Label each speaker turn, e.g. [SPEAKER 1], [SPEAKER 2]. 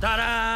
[SPEAKER 1] Ta-da!